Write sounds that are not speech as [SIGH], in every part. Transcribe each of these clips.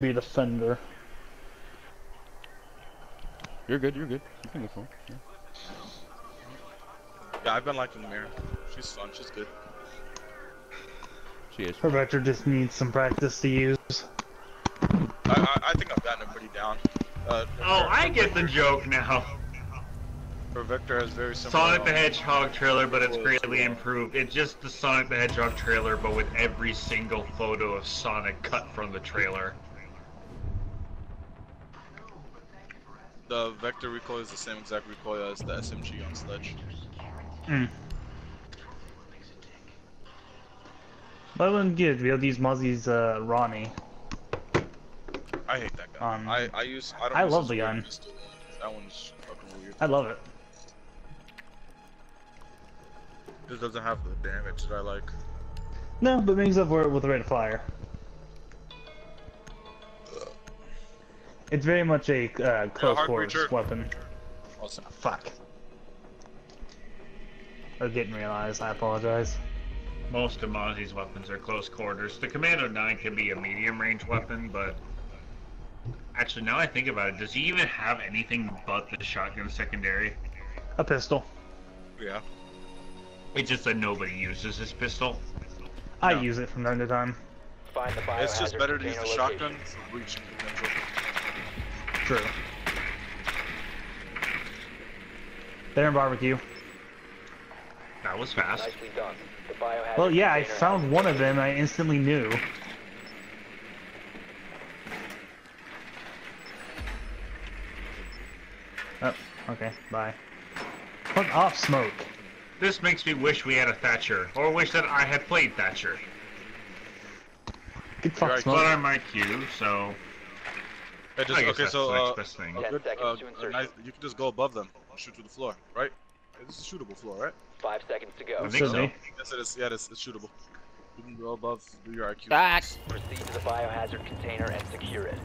be the fender. You're good, you're good. You can go for it. Yeah. Yeah, I've been liking the Mira. She's fun. She's good. She is. Her vector just needs some practice to use. I, I, I think I've gotten it pretty down. Uh, Oh, her- I get the joke now. Her vector has very similar. Sonic the Hedgehog trailer, but it's greatly improved. It's just the Sonic the Hedgehog trailer, but with every single photo of Sonic cut from the trailer. The vector recoil is the same exact recoil as the SMG on Sledge. Mm. But I wouldn't get it. We have these Mozzie's, uh, Roni. I hate that gun. Um, I I use. I, don't I use love the gun. pistol. That one's fucking weird. I love it. It doesn't have the damage that I like. No, but makes up for it with the rate of fire. It's very much a uh, close Heart quarters breacher. weapon. Awesome. Fuck. I didn't realize. I apologize. Most of Mozzie's weapons are close quarters. The Commando 9 can be a medium range weapon, but actually, now I think about it, does he even have anything but the shotgun secondary? A pistol. Yeah. It's just that nobody uses his pistol. I No. use it from time to time. Find the It's just better to use the container shotgun for breaching potential. True. There in barbecue. That was fast. Nicely done. The Well, yeah, I found one of them. I instantly knew. Oh, okay. Bye. Fuck off, smoke. This makes me wish we had a Thatcher, or wish that I had played Thatcher. Get fucked, right, But. I'm IQ, so Hey, just, I okay, that's so the uh, thing. a good, uh, to nice, you can just go above them, shoot through the floor, right? This is a shootable floor, right? Five seconds to go. I go. think Should so. Yes, it is. Yeah, it is. It's shootable. You can go above, do your IQ. Back! Proceed to the biohazard container and secure it.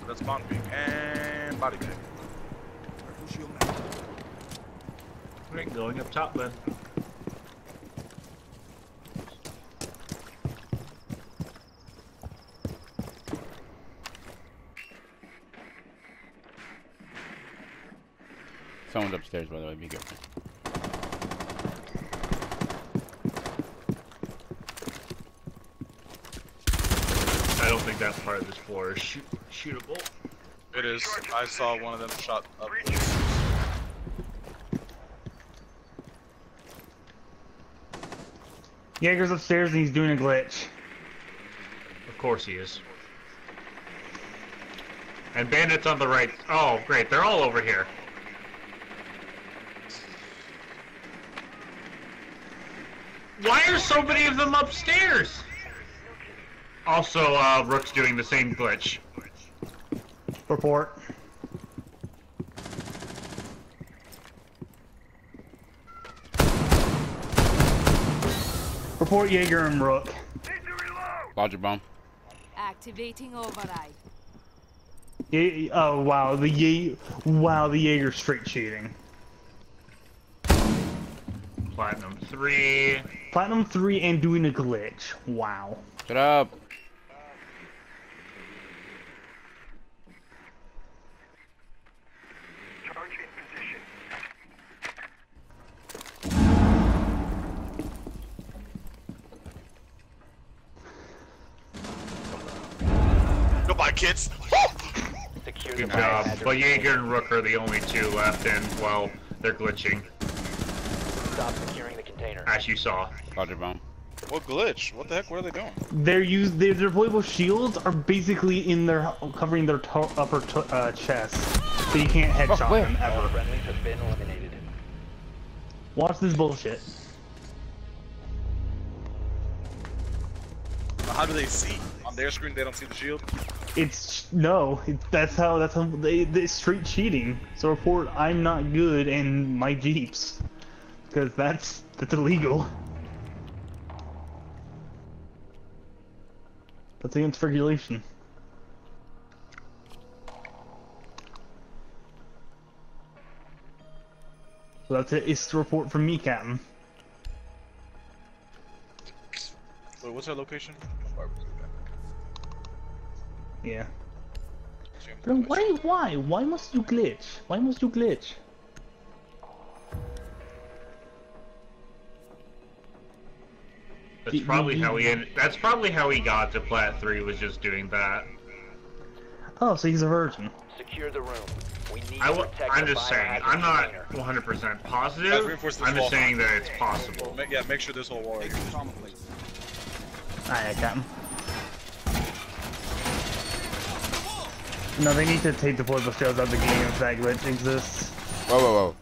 So that's spawn peek and body bag. Right, going up top then. Someone's upstairs, by the way. Be careful. I don't think that part of this floor is shoot shootable. It is. I saw one of them shot up. Jaeger's upstairs and he's doing a glitch. Of course he is. And bandits on the right. Oh, great. They're all over here. Why are so many of them upstairs? Also, uh, Rook's doing the same glitch. Report. Report Jaeger and Rook. Logic bomb. Activating override. Ye- oh wow, the Ye wow, the Jaeger straight cheating. Platinum 3. Platinum 3 and doing a glitch. Wow. Shut up! Goodbye, kids. Good job. But Jaeger and Rook are the only two left, and, well, they're glitching, Stop securing the container. as you saw. Logic bomb. What glitch? What the heck? What are they doing? Their use their deployable shields are basically in their covering their to upper to uh, chest, so you can't headshot where? them ever. friendlies have been eliminated. Watch this bullshit. How do they see? On their screen, they don't see the shield. It's no, it, that's how that's how they, they street cheating. So report I'm not good in my jeeps, because that's that's illegal. That's against regulation. So that's it. It's the report from me, Captain. Wait, what's our location? Yeah. Bro, why, why, why must you glitch? Why must you glitch? That's You- probably you- how he ended. That's probably how he got to plat three. Was just doing that. Oh, so he's a virgin. Secure the room. We need I w to I'm just saying. I'm not 100% positive. I'm wall. just saying that it's possible. Ma- yeah, make sure this whole wall. Right here. Alright, Captain. No, they need to take the portable shells out of the game if that glitch exists. Whoa, whoa, whoa.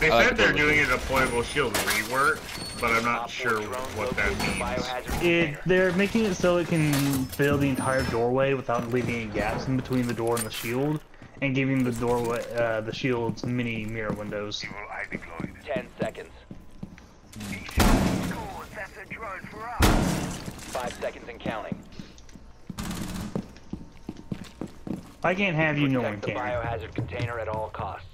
They I said the they're doing a deployable shield rework, but I'm not sure what that means. biohazard It, container. they're making it so it can fill the entire doorway without leaving any gaps in between the door and the shield, and giving the doorway, uh, the shield's mini mirror windows. Ten seconds. Five seconds and counting. I can't have you, no one Protect the biohazard container at all costs.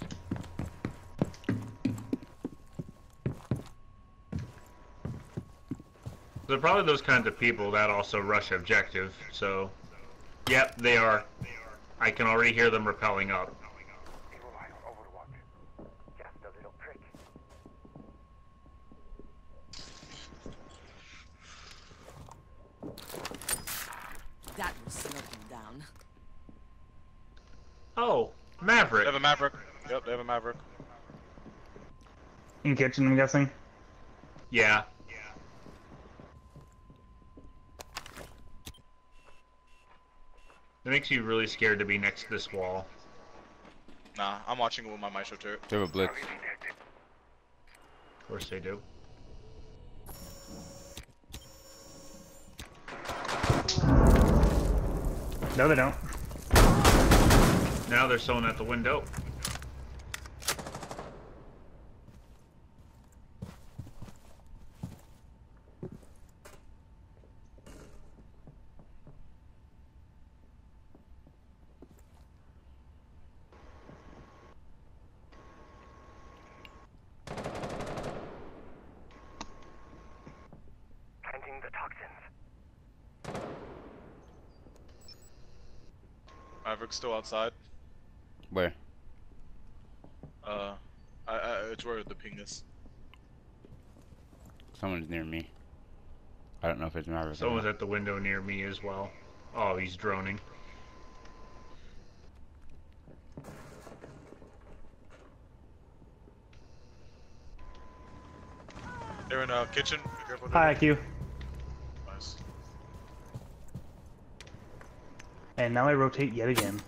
They're probably those kinds of people that also rush objective. So, yep, they are. I can already hear them repelling up. That will slow him down. Oh, Maverick. They Maverick. have a Maverick. Yep, they have a Maverick. In kitchen, I'm guessing. Yeah. It makes you really scared to be next to this wall. Nah, I'm watching it with my Maestro turret. They have a blitz. Of course they do. No, they don't. Now there's someone at the window. Maverick's still outside. Where? Uh, I, I, it's where the ping is. Someone's near me. I don't know if it's Maverick. or Someone's at the window near me as well. Oh, he's droning. They're in uh, kitchen. Be careful. Hi, IQ. Nice. And now I rotate yet again.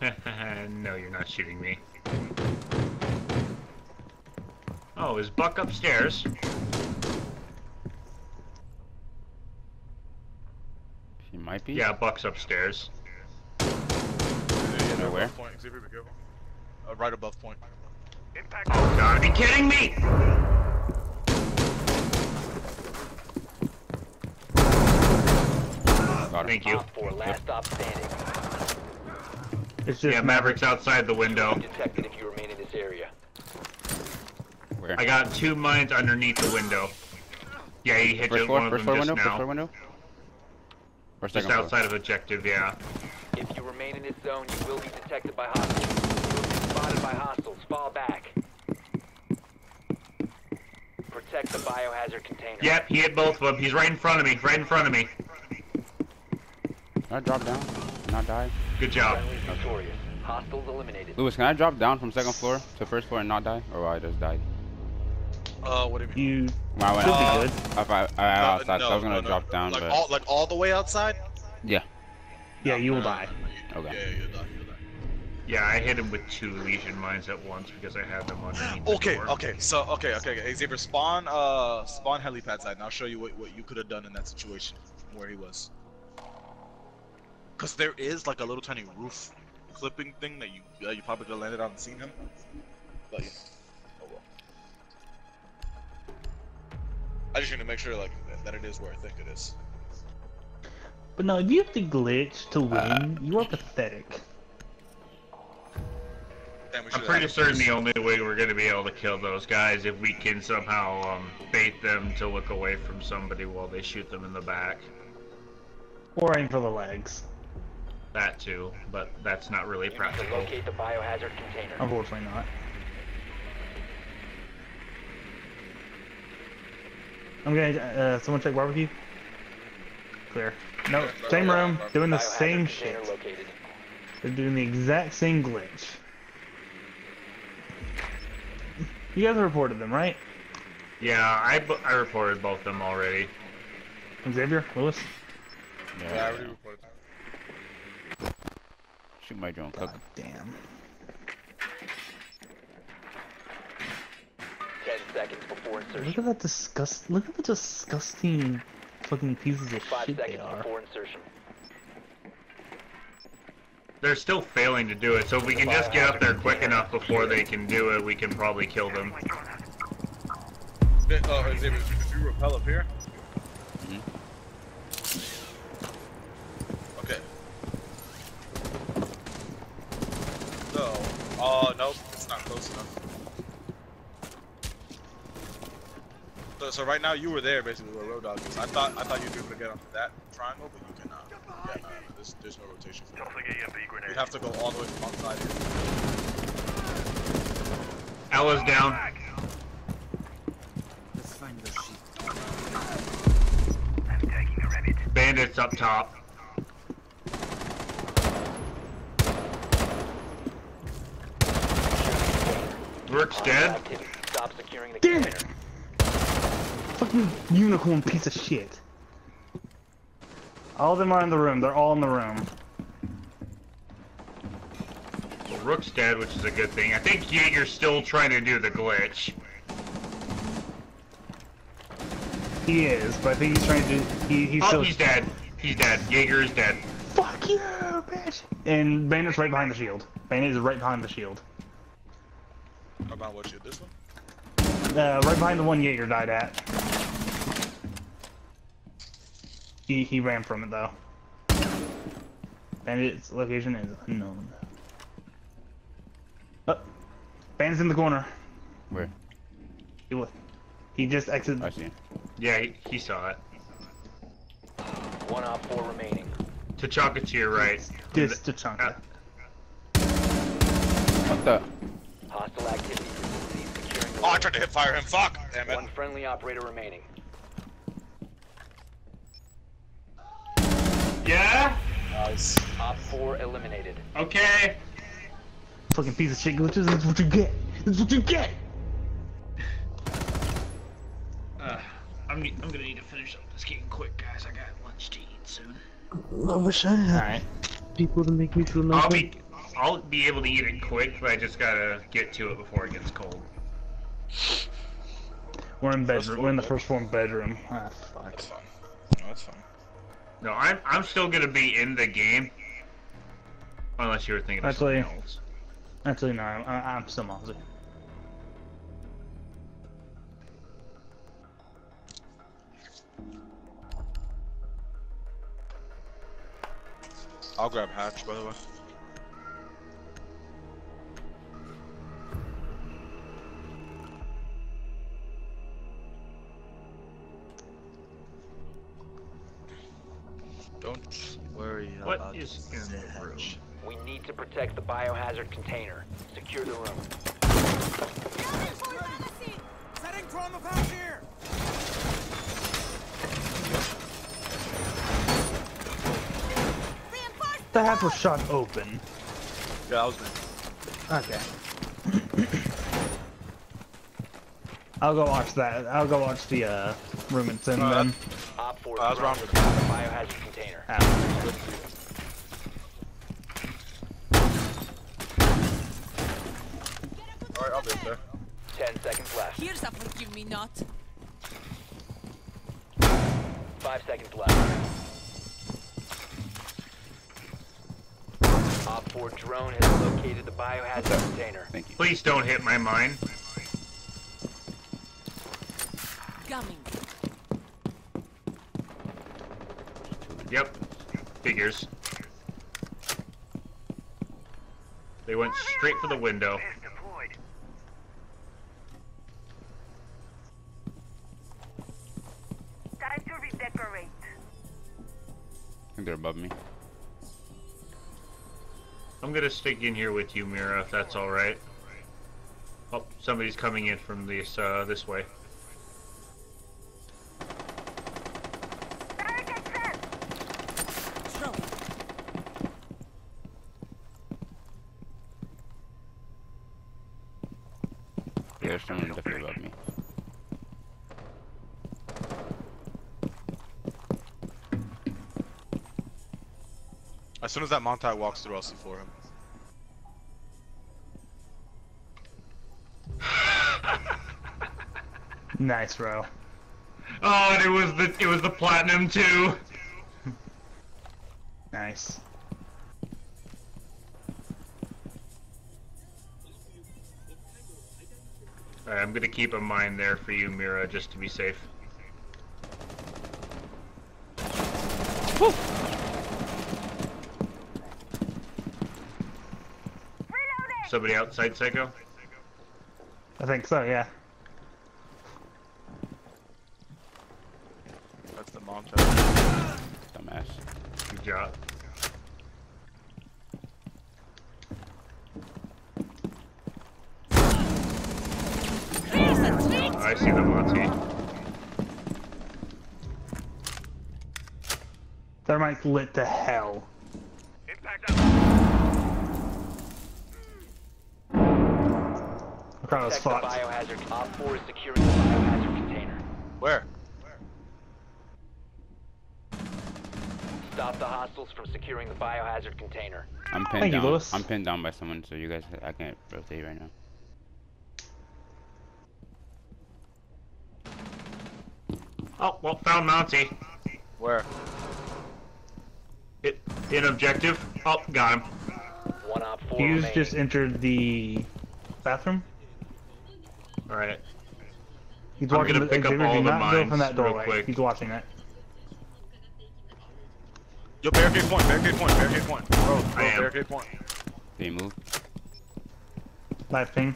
[LAUGHS] no, you're not shooting me. Oh, is Buck upstairs? He might be. Yeah, Buck's upstairs. Yeah, yeah, where? above point. Xavier. Uh, right above point. Oh, God, be kidding me! Got him. Thank you. Op four, last stop standing. It's just Yeah, Maverick's outside the window. Detected if you remain in this area. Where? I got two mines underneath the window. Yeah, he hit First one of first them floor just window, first now. floor window? Or Just second floor? outside of objective, yeah. If you remain in this zone, you will be detected by hostiles. You will be spotted by hostiles. Fall back. Protect the biohazard container. Yep, he hit both of them. He's right in front of me, right in front of me. Can I drop down and not die? Good job. Friendly victorious. Hostiles eliminated. Lewis, can I drop down from second floor to first floor and not die? Or will I just die? Uh, what do you mean? You When I went should Uh, be good. If I, I, No, outside, so I was gonna no, drop no. down, like but all, like all the way outside. yeah. Yeah, you will No, no, die. no, no, you- Okay. Yeah, yeah, you'll die. You'll die. Yeah, I hit him with two Lesion mines at once because I had them underneath Okay, door. okay, so okay, okay, okay. Xavier, spawn, uh, spawn helipad side, and I'll show you what, what you could have done in that situation where he was. Cause there is like a little tiny roof clipping thing that you uh, you probably could have landed on and seen him. But yeah, oh well. I just need to make sure like that it is where I think it is. But no, if you have to glitch to win, Uh, you are pathetic. I'm pretty certain the only way we're gonna be able to kill those guys if we can somehow um, bait them to look away from somebody while they shoot them in the back. Or aim for the legs. That too, but that's not really You need to practical. locate the biohazard container. Unfortunately not. I'm gonna, uh, someone check barbecue? Clear. No, same room, doing the same shit. located. They're doing the exact same glitch. You guys reported them, right? Yeah, I, I reported both of them already. Xavier, Lewis? Yeah, I already reported. Shoot my drone. Cook. God damn. Ten seconds before Look at that disgust. Look at the disgusting fucking pieces of Five shit they seconds are. before insertion. They're still failing to do it, so if we can just get up there quick enough before they can do it, we can probably kill them. Oh, Xavier, if you repel up here. Mhm. Okay. So, oh no, it's not close enough. So, so right now you were there basically where Road Dog is. I thought I thought you'd be able to get onto that triangle, but you cannot. Yeah, no, no, there's, there's no rotation for that. You'd have to go all the way from outside here. Ela's down. Let's find the sheep. Bandits up top. Rook's Hostile dead. Stop securing the Damn container. Fucking unicorn piece of shit. All of them are in the room. They're all in the room. Rook's dead, which is a good thing. I think Jaeger's still trying to do the glitch. He is, but I think he's trying to do. He, he's Oh, still. he's dead. He's dead. Jaeger is dead. Fuck you, bitch! And Bandit's right behind the shield. Bandit is right behind the shield. About what you this one? Uh, right behind the one Jaeger died at. He he ran from it though. Bandit's location is unknown. Oh, Bandit's in the corner. Where? He wa- He just exited. I see. him. Yeah, he, he saw it. One op four remaining. Tachanka to your right. This to Chunka. What the? Hostile activity. Proceed securing the Oh, I tried to hit fire him. Fuck! Damn it. One friendly operator remaining. Yeah? Nice. Op four eliminated. Okay. Fucking piece of shit glitches. That's what you get. That's what you get. [SIGHS] Uh, I'm, I'm gonna need to finish up this game quick, guys. I got lunch to eat soon. I wish I had Alright. people to make me feel like I'll be I'll be able to eat it quick, but I just gotta get to it before it gets cold. We're in bedroom. We're in the first floor bedroom. Ah, fuck. That's fine. No, that's fine. No, I'm I'm still gonna be in the game. Unless you were thinking of Actually- something else. Actually, no. I, I'm still Mozzie. I'll grab Hatch, by the way. Don't worry What about is in the that. room? We need to protect the biohazard container. Secure the room. Setting trauma pack here! The hatch was shot open. Yeah, I was me. Okay. I'll go watch that. I'll go watch the uh, room and send Uh, them. Op four Uh, that's drone wrong. has found the biohazard container. out. Alright, I'll be up there. Ten seconds left. Here's a forgive me not. Five seconds left. Op 4 drone has located the biohazard container. Thank you. Please don't hit my mine. Coming. Yep. Figures. They went straight for the window. Time to redecorate. think they're above me. I'm gonna stick in here with you, Mira, if that's all right. Oh, somebody's coming in from this uh, this way. Trouble. Yeah, there's someone definitely above me. As soon as that Montag walks through, I'll see for him. [LAUGHS] Nice, bro. Oh, and it was the it was the platinum too. [LAUGHS] Nice. Alright, I'm gonna keep a mine there for you, Mira, just to be safe. Somebody outside Psycho? I think so, yeah. That's the Montag. Dumbass. Good job. Here's. I see the Monty. Thermite's lit to hell. I was Protect the fucked. biohazard. Op 4 is securing the biohazard container. Where? Stop the hostiles from securing the biohazard container. I'm pinned Thank you, down. Lewis. I'm pinned down by someone, so you guys, I can't rotate right now. Oh, well, found Monty. Where? It, in objective. Oh, got him. One Op 4 Hughes just entered the bathroom. Alright. He's I'm watching gonna the- pick up all the not go from mines that real quick. He's watching it. Yo, barricade point, barricade point, barricade point. Bro, oh, bro I am. barricade point. Did he move? Live ping.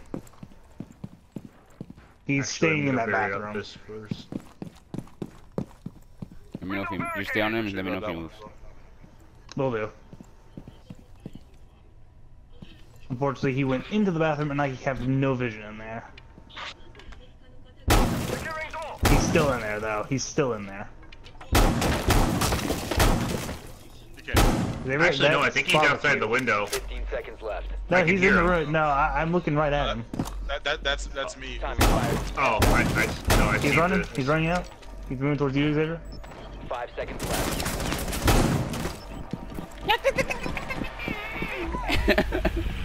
He's Actually, staying in that gonna bury up bathroom. This first. Let me know if he. You stay on him and let me know if he That one. moves. Will do. Unfortunately, he went into the bathroom and I have no vision in there. He's still in there, though. He's still in there. You can't. They were- Actually, no, I think he's spot was outside the window. 15 seconds left. No, I he's in hear the him. room. No, I, I'm looking right at him. That, that, that's, that's me. Time. Oh, I, I, no, I He's running. the- He's running out. He's moving towards you, Xavier. Five seconds left.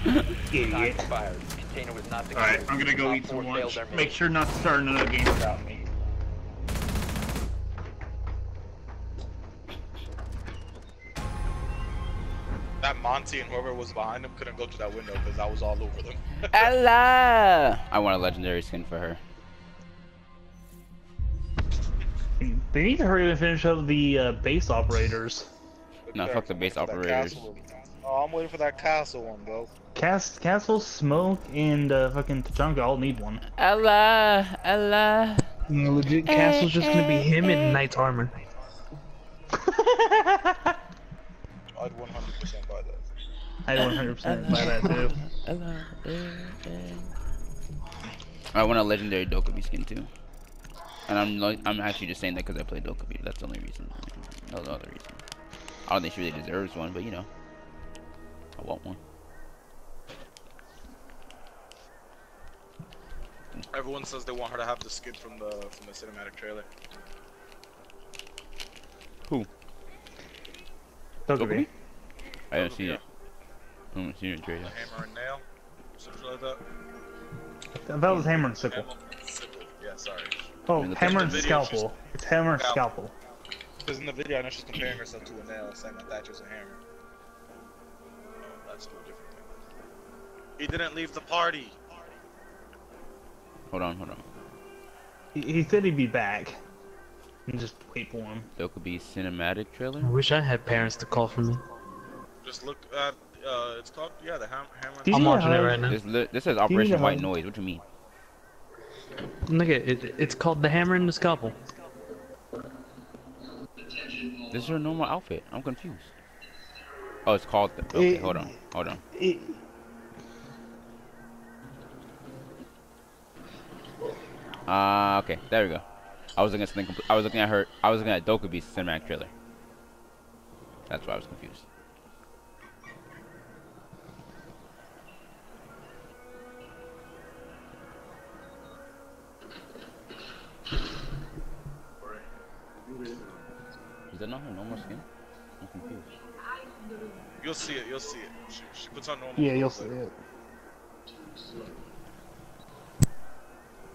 Time Idiot. expired. Container was not secured. Alright, I'm gonna go eat some 4 lunch. Make sure not to start another game without me. That Monty and whoever was behind him couldn't go through that window because I was all over them. [LAUGHS] Allah! I want a legendary skin for her. They need to hurry and finish up the uh, base operators. No, fuck the base operators. Oh, I'm waiting for that castle one, bro. Cast, Castle, Smoke, and uh, fucking Tachanka all need one. Allah! Allah! You legit, Castle's just gonna be him in Knight's armor. [LAUGHS] I'd 100% buy that. I 100% buy that too. I want a legendary Dokkaebi skin too. And I'm like, I'm actually just saying that because I play Dokkaebi. That's the only reason. No other reason. I don't think she really deserves one, but you know, I want one. Everyone says they want her to have the skin from the from the cinematic trailer. Dokkaebi. I haven't seen it. I haven't seen it The trailer. hammer and nail, something like that. That was Hammer and Sickle. Hammer- sickle. Yeah, sorry. Oh, In the Hammer and Scalpel. It's Hammer and Scalpel. Scalpel. Because in the video, I know she's comparing herself to a nail, saying that that's just a hammer. Oh, that's a different thing. He didn't leave the party. Hold on, hold on. He, he said he'd be back. And just wait for him. Dokkaebi cinematic trailer. I wish I had parents to call for me. Just look at, uh, it's called, yeah, the ham- hammer. Do I'm watching it right now. This li- this says Operation White have- Noise. What do you mean? Look at it. It's called the hammer and the scalpel. This is your normal outfit. I'm confused. Oh, it's called. The, okay, It- hold on, hold on. It, Uh, okay, there we go. I was looking at something. I was looking at her. I was looking at Dokkaebi's cinematic trailer. That's why I was confused. Is that not her normal skin? I'm confused. You'll see it. You'll see it. She, she puts on normal. yeah, you'll clothes see later. it.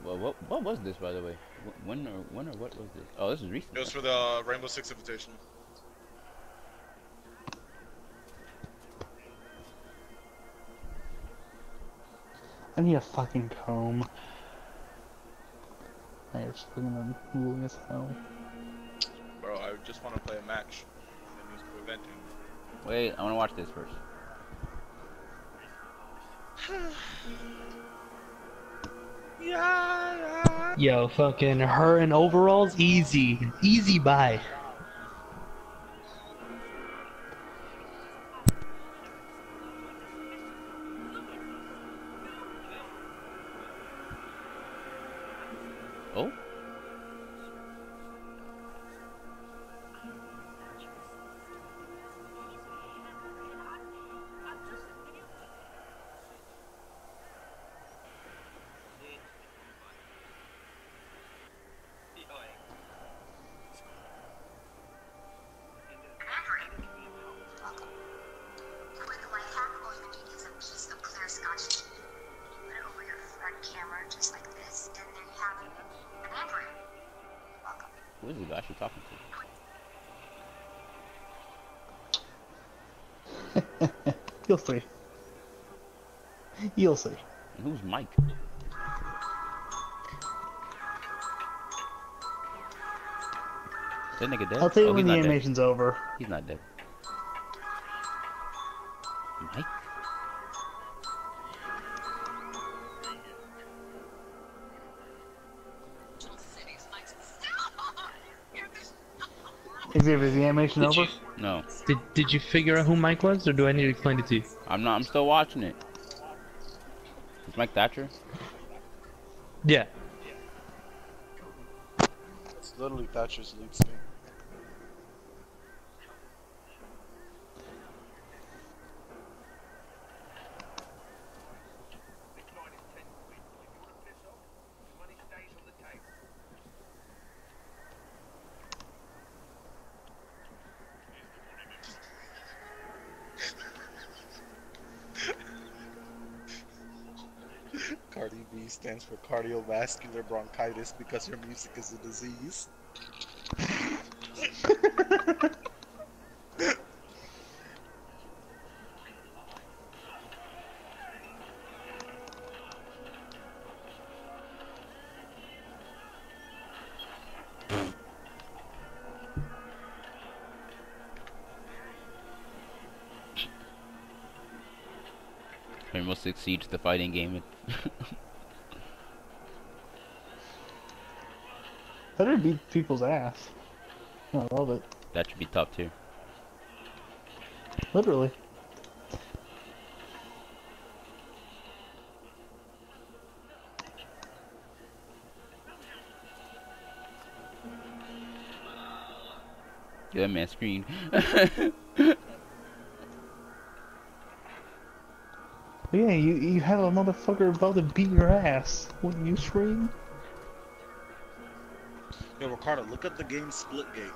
Well, what what was this, by the way? When or when or what was this? Oh, this is recent. It was for the uh, Rainbow Six Invitational. I need a fucking comb. I just fucking annoying as hell. Bro, I just want to play a match. That means preventing. Wait, I want to watch this first. [SIGHS] Yo, fucking her in overalls, easy, easy buy. I'll tell you oh, when the not dead. animation's over. He's not dead. Mike? Xavier, is the animation Did over? you, No, did, did you figure out who Mike was, or do I need to explain it to you? I'm not. I'm still watching it. Is Mike Thatcher? Yeah. It's literally Thatcher's lead skin. Cardiovascular bronchitis because her music is a disease. Rainbow Six Siege, the fighting game. [LAUGHS] Better beat people's ass. I love it. that should be top tier. Literally. Yeah, man, screen. [LAUGHS] Yeah, you you have a motherfucker about to beat your ass. Wouldn't you scream? Yo, Ricardo, look at the game Splitgate.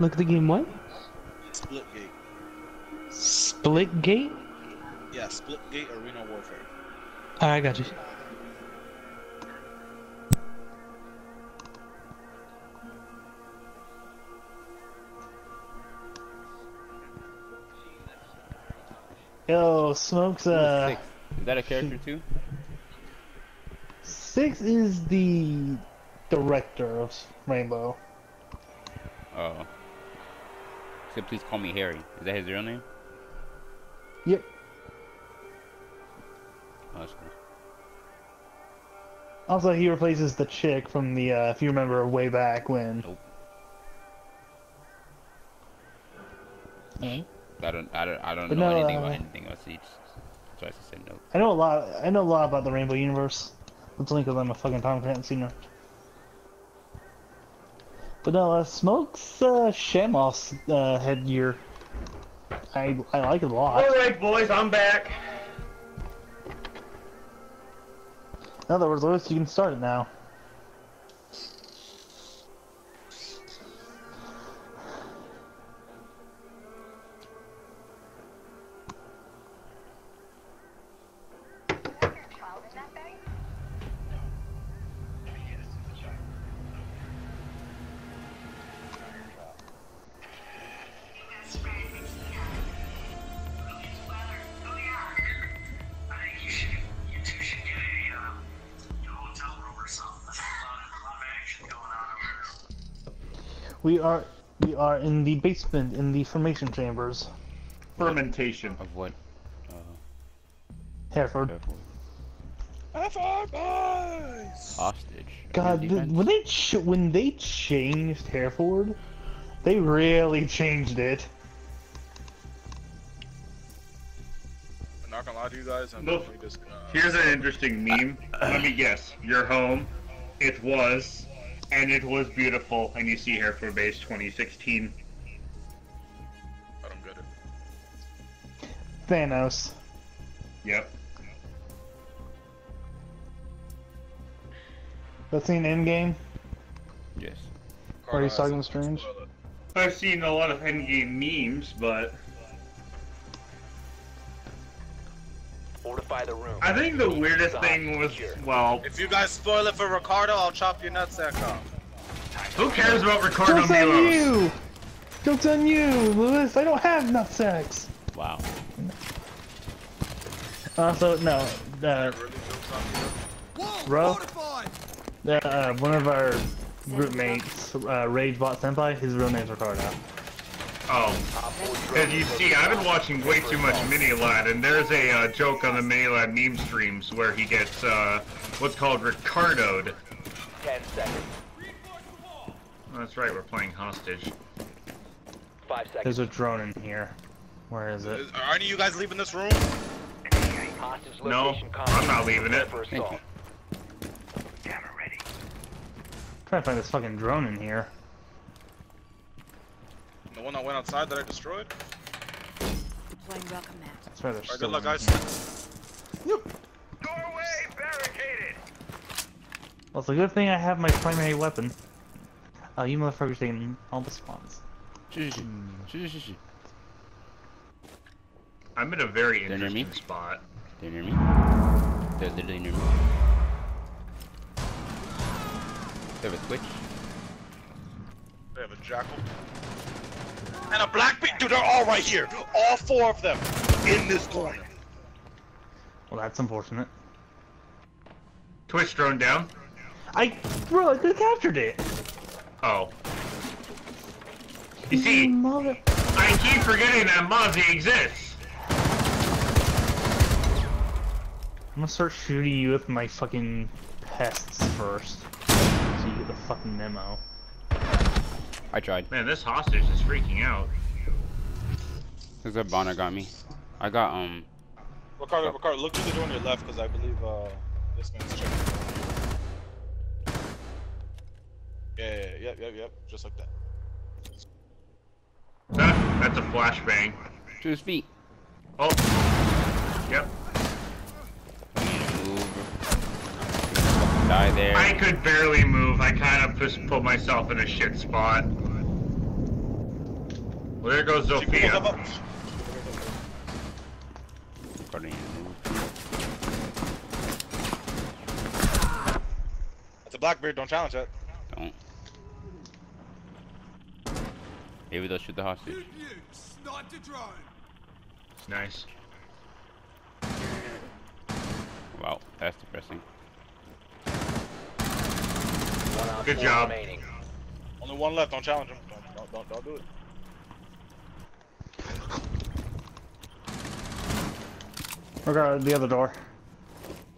Look at the game. What? Splitgate. Splitgate. Yeah, Splitgate Arena Warfare. Alright, I got you. Yo, Smokes, uh, Is that a character too? Six is the director of Rainbow. Oh. So please call me Harry. Is that his real name? Yep. Oh, that's cool. Also, he replaces the chick from the, uh, if you remember, way back when. Nope. Mm hmm? I don't, I don't, I don't know no, anything uh, about anything else. He just, so I just said nope. I know a lot. I know a lot about the Rainbow Universe. That's only because I'm a fucking Tom Clancy nerd. But no, uh, Smoke's uh, Shamoff's uh, headgear. I I like it a lot. Alright, boys, I'm back. In other words, Lewis, you can start it now. Are we are in the basement in the formation chambers. Fermentation. Of what? Uh, Hereford. careful. F.R. boys. Hostage. God, Defense? th- when they ch- when they changed Hereford, they really changed it. I'm not gonna lie to you guys. I'm Look, just gonna. Here's an interesting meme. Let me guess. You're home. It was. And it was beautiful. And you see here for Base 2016. I don't get it. Thanos. Yep. That scene Endgame. Yes. Are you Carl talking Strange? I've seen a lot of endgame memes, but Fortify the room. I think the Keep weirdest thing was, secure. well, If you guys spoil it for Ricardo, I'll chop your nutsack off. who cares about Ricardo Joke's on Milos? you! Joke's on you, Lewis! I don't have nutsacks! Wow. Also, no, uh, Really jokes on you. Whoa! Bro. Uh, one of our group mates, uh, Rage Bot Senpai, his real name's Ricardo. Oh. Op four drone Because you see, I've been watching way too much Mini. MiniLadd, and there's a uh, joke on the MiniLadd meme streams where he gets uh, what's called Ricardoed. Ten seconds. That's right, we're playing hostage. Five There's a drone in here. Where is it? Is- Are any of you guys leaving this room? No, I'm not leaving it. For Thank assault. trying to find this fucking drone in here. The one that went outside that I destroyed? Deploying welcome mat. That's why there's Alright, good luck, one guys. here. Well, it's a good thing I have my primary weapon. Oh, you motherfuckers taking all the spawns. I'm in a very They're near me? interesting spot. They're near me. They're literally near me. They have a Twitch. They have a jackal. And a Blackbeard. Dude, they're all right here. All four of them in this corner. Well, that's unfortunate. Twitch drone down. I, bro, I could have captured it. Oh. You see, Mother. I keep forgetting that Mozzie exists. I'm gonna start shooting you with my fucking pests first. So you get the fucking memo. I tried. Man, this hostage is freaking out. Cause that Bonner got me. I got um. Ricardo, Ricardo, look to the door on your left because I believe uh, this man's checking. Yeah, yeah, yeah, yep, yep, yep, just like that. That, that's a flashbang. To his feet. Oh. Yep. I need to move. Fucking Die there. I could barely move. I kind of just put myself in a shit spot. Well, there goes She pulls Zofia. up. Probably need to move. That's a Blackbeard, don't challenge that. Don't. Maybe they'll shoot the hostage. Good news. Sniped a. Nice. Wow, that's depressing. One Good job. remaining. Only one left, don't challenge him. Don't, don't, don't, don't do it. Regard the other door.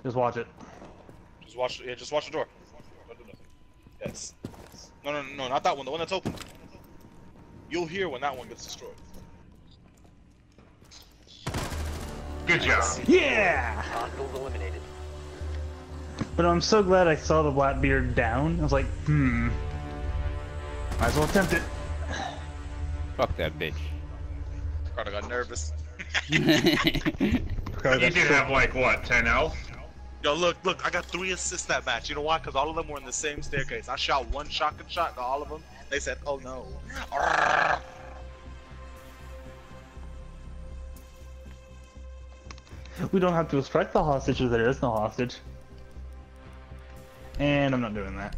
Just watch it. Just watch, yeah, just watch the door. Don't do nothing. Yes. No, no, no, not that one, the one that's open. You'll hear when that one gets destroyed. Good job. Yeah! Hostiles eliminated. But I'm so glad I saw the Blackbeard down. I was like, hmm. Might as well attempt it. Fuck that bitch. Carter got nervous. [LAUGHS] Okay, You did have like what, 10 health? Yo, look, look, I got three assists that match. You know why? Because all of them were in the same staircase. I shot one shotgun shot to all of them. They said, oh no. Arrgh. We don't have to extract the hostage if there is no hostage. And I'm not doing that.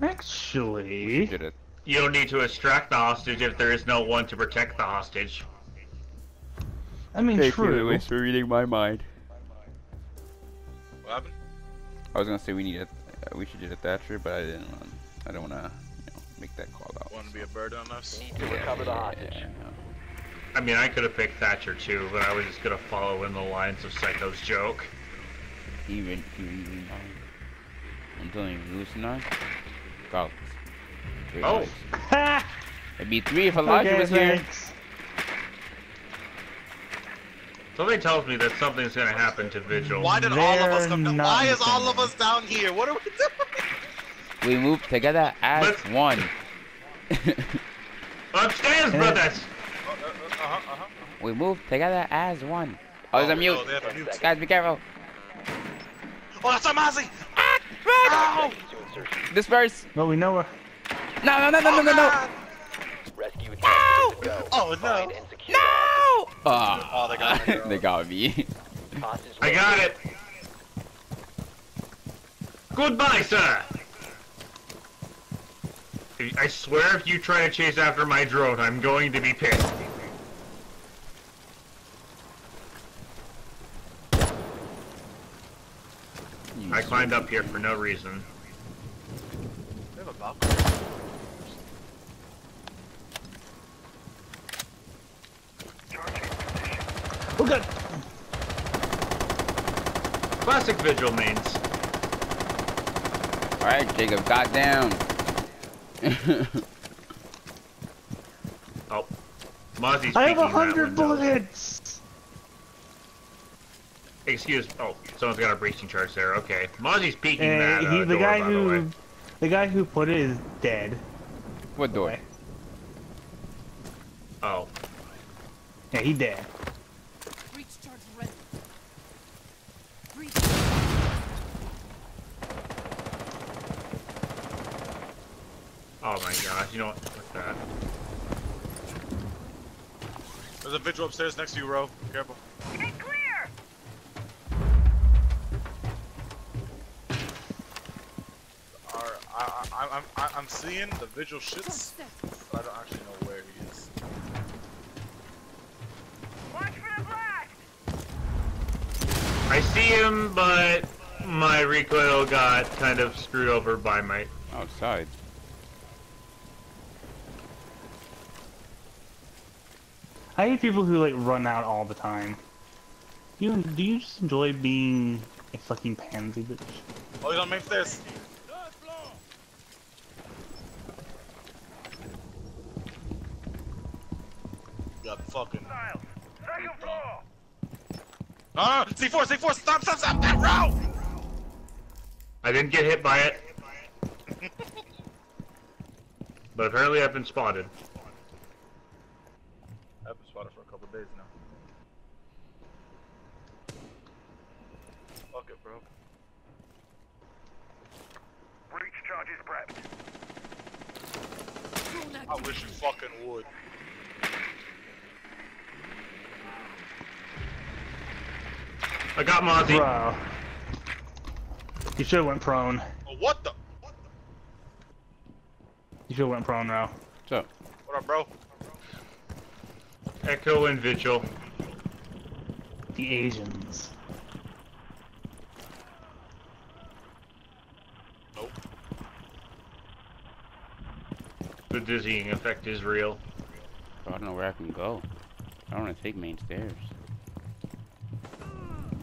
Actually, Did it. You don't need to extract the hostage if there is no one to protect the hostage. I mean, true. for reading my mind. What happened? I was gonna say we need a, uh, we should get a Thatcher, but I didn't want, I don't wanna, you know, make that call out. Want to be a bird on us? Need to recover the hostage. Yeah, I mean, I could have picked Thatcher too, but I was just gonna follow in the lines of Psycho's joke. He read, he read me. I'm telling you, listen on. Go. Three Oh. lives. Ha! [LAUGHS] It'd be three if Elijah Okay, was here. thanks. Something tells me that something's gonna happen to Vigil. Why did all of us come down? Why is all of us down here? What are we doing? We move together as Let's- one. [LAUGHS] Upstairs, Yeah. Brothers! Uh, uh, uh-huh, uh-huh. we move together as one. Oh, there's a mute. Oh, they have a mute. Guys, be careful. Oh, that's Amazi! Run! Seconds to insertion. Disperse. Well, we know where. No, no, no, no, no, no, no. Rescue No! good to go. Oh, no. Find and secure No! Ah. Oh, they got me. [LAUGHS] they got me. I got it! Goodbye, sir! I swear if you try to chase after my drone, I'm going to be pissed. Climbed up here for no reason. We have a balcony. Oh god! Classic Vigil mains. Alright, Jacob, got down. [LAUGHS] Oh. Mozzie's I have a hundred bullets! Excuse. Oh, someone's got a breaching charge there. Okay. Mozzie's peeking And that uh, he, the door, guy by the who, way. the guy who put it is dead. what door? Oh. Yeah, he dead. Breach charge ready. Breach. Oh my gosh. You know what? What's that? There's a vigil upstairs next to you, Ro. Careful. Seeing the vigil shits, but I don't actually know where he is. I see him, but my recoil got kind of screwed over by my. Outside. I hate people who like run out all the time. You do you just enjoy being a fucking pansy bitch? Oh, you don't make stairs. Got fucking. No, no, no, C4, C4, stop, stop, stop, that row! I didn't get hit by it. [LAUGHS] but apparently I've been spotted. I've been spotted for a couple days now. Fuck it, bro. Breach charges prepped. I wish you fucking would. I. Bro. You should have went prone. Oh, what the? You should have went prone, Ro. So, What up, bro? Echo and Vigil. The Asians. Nope. The dizzying effect is real. I don't know where I can go. I don't want to take main stairs.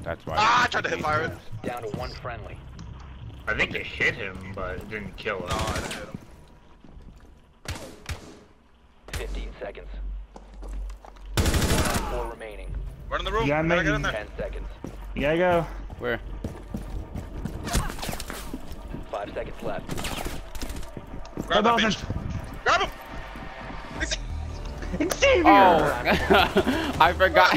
That's why. Ah, I don't tried to hit main fire it. Down to one friendly. I think it hit him, but it didn't kill him. No, I didn't hit him. 15 seconds. Four remaining. Run in the room. Yeah, You gotta get in there. Ten seconds. You gotta go. Where? Five seconds left. Grab Go that bitch. Grab him. Xavier! Oh, [LAUGHS] I forgot.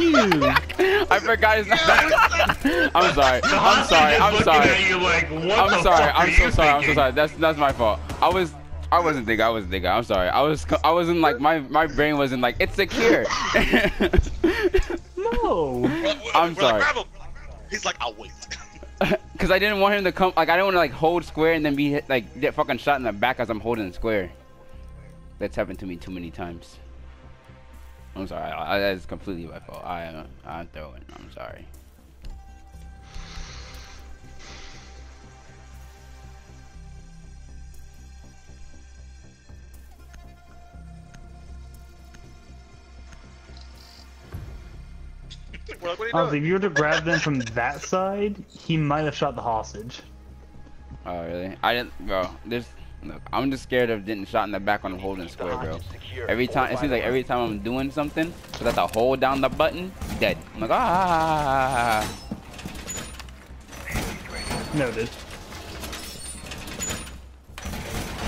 [LAUGHS] I forgot his name. [LAUGHS] I'm sorry. I'm sorry. I'm sorry. You like, I'm sorry. I'm so sorry. I'm so sorry. That's that's my fault. I was I wasn't thinking. I wasn't thinking. I'm sorry. I was I wasn't like my my brain wasn't like it's secure. No! We're- [LAUGHS] we're- I'm sorry. Like, grab him. He's like, I'll wait. Cause I didn't want him to come. Like I didn't want to like hold square and then be hit, like get fucking shot in the back as I'm holding square. That's happened to me too many times. I'm sorry. I, I, that's completely my fault. I uh, I'm throwing. I'm sorry. We're [LAUGHS] like, what are you Honestly, if you were to grab them from [LAUGHS] that side, he might have shot the hostage. Oh really? I didn't, bro. This look. I'm just scared of getting shot in the back when I'm holding square, bro. Every time it seems like every time I'm doing something, so that I hold down the button, dead. I'm like ah. Noted.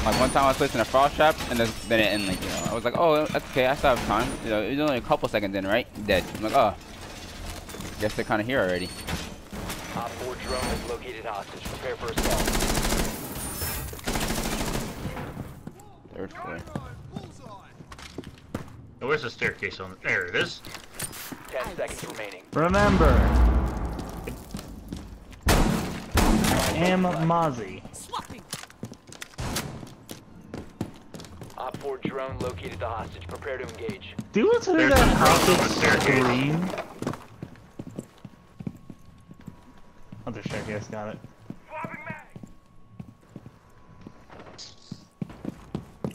Like one time I was placing a frost trap, and then, then it ended. Like, you know, I was like, oh, that's okay. I still have time. You know, it was only a couple seconds in, right? Dead. I'm like, oh. Guess they're kind of here already. Op 4 drone has located hostage. Prepare for assault. Third floor. Oh, Where's the staircase on? There it is. Ten seconds remaining. Remember, I am Mozzie. Swapping. Op 4 drone located the hostage. Prepare to engage. Do you want to hear There's that some drones on the staircase. scream? Other staircase, got it. Swapping mag.